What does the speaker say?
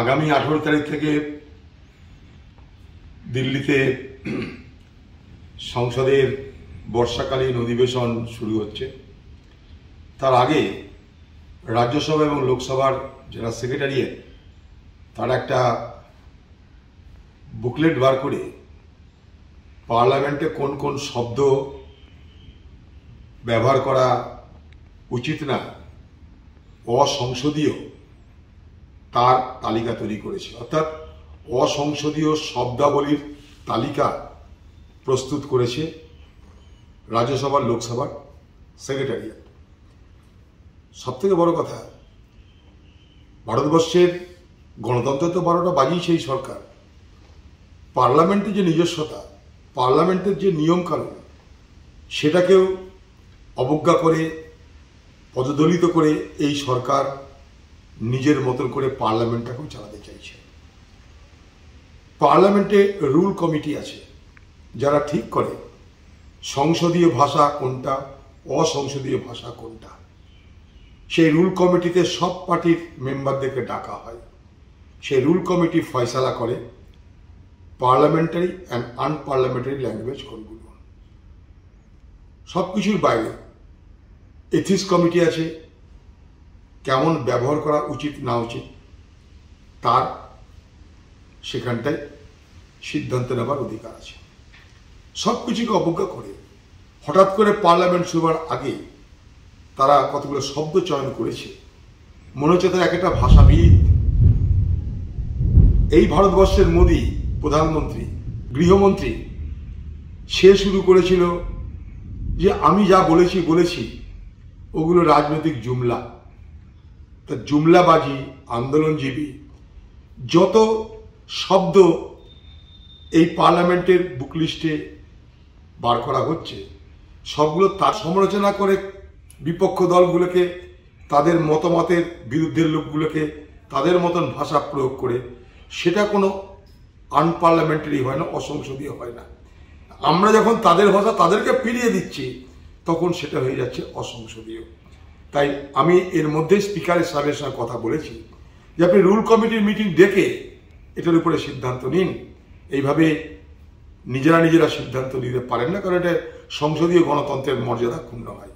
আগামী আঠেরো তারিখ থেকে দিল্লিতে সংসদের বর্ষাকালীন অধিবেশন শুরু হচ্ছে। তার আগে রাজ্যসভা এবং লোকসভার যারা সেক্রেটারিয়েট তারা একটা বুকলেট বার করে পার্লামেন্টে কোন কোন শব্দ ব্যবহার করা উচিত না, অসংসদীয় তার তালিকা তৈরি করেছে অর্থাৎ অসংসদীয় শব্দাবলীর তালিকা প্রস্তুত করেছে রাজ্যসভার, লোকসভার সেক্রেটারিয়েট। সব থেকে বড় কথা, ভারতবর্ষের গণতন্ত্র তো বারোটা বাজিয়েছে এই সরকার। পার্লামেন্টের যে নিজস্বতা, পার্লামেন্টের যে নিয়মকানুন, সেটাকেও অবজ্ঞা করে, পদদলিত করে এই সরকার নিজের মতন করে পার্লামেন্টটাকেও চালাতে চাইছে। পার্লামেন্টে রুল কমিটি আছে, যারা ঠিক করে সংসদীয় ভাষা কোনটা, অসংসদীয় ভাষা কোনটা। সেই রুল কমিটিতে সব পার্টির মেম্বারদেরকে ডাকা হয়। সেই রুল কমিটি ফয়সালা করে পার্লামেন্টারি অ্যান্ড আনপার্লামেন্টারি ল্যাঙ্গুয়েজ কোনগুলো। সব কিছুর বাইরে এথিক্স কমিটি আছে কেমন ব্যবহার করা উচিত না উচিত, তার সেখানটায় সিদ্ধান্ত নেবার অধিকার আছে। সব কিছুকে অবজ্ঞা করে, হঠাৎ করে পার্লামেন্ট শুরুবার আগে তারা কতগুলো শব্দ চয়ন করেছে। মনে হচ্ছে তারা এক একটা ভাষাবিদ। এই ভারতবর্ষের মোদী, প্রধানমন্ত্রী, গৃহমন্ত্রী, সে শুরু করেছিল যে আমি যা বলেছি বলেছি, ওগুলো রাজনৈতিক জুমলা। তা জুমলাবাজি, আন্দোলনজীবী, যত শব্দ এই পার্লামেন্টের বুক লিস্টে বার করা হচ্ছে, সবগুলো তার সমালোচনা করে বিপক্ষ দলগুলোকে, তাদের মতামতের বিরুদ্ধের লোকগুলোকে, তাদের মতন ভাষা প্রয়োগ করে, সেটা কোনো আনপার্লামেন্টারি হয় না, অসংসদীয় হয় না। আমরা যখন তাদের ভাষা তাদেরকে ফিরিয়ে দিচ্ছি, তখন সেটা হয়ে যাচ্ছে অসংসদীয়। তাই আমি এর মধ্যে স্পিকারের সাহেবের সঙ্গে কথা বলেছি। যে আপনি রুল কমিটির মিটিং ডেকে এটার উপরে সিদ্ধান্ত নিন। এইভাবে নিজেরা নিজেরা সিদ্ধান্ত নিতে পারেন না, কারণ এটা সংসদীয় গণতন্ত্রের মর্যাদা ক্ষুণ্ণ হয়।